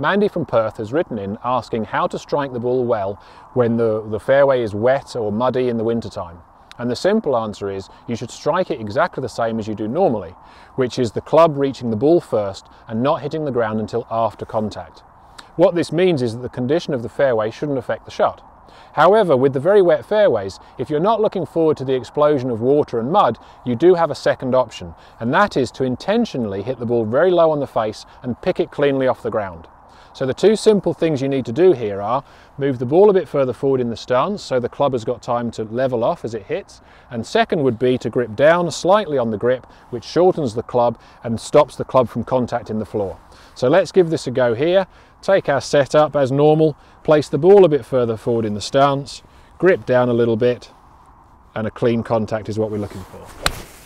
Mandy from Perth has written in asking how to strike the ball well when the, the fairway is wet or muddy in the wintertime. And the simple answer is you should strike it exactly the same as you do normally, which is the club reaching the ball first and not hitting the ground until after contact. What this means is that the condition of the fairway shouldn't affect the shot. However, with the very wet fairways, if you're not looking forward to the explosion of water and mud, you do have a second option, and that is to intentionally hit the ball very low on the face and pick it cleanly off the ground. So the two simple things you need to do here are move the ball a bit further forward in the stance so the club has got time to level off as it hits. And second would be to grip down slightly on the grip, which shortens the club and stops the club from contacting the floor. So let's give this a go here. Take our setup as normal, place the ball a bit further forward in the stance, grip down a little bit, and a clean contact is what we're looking for.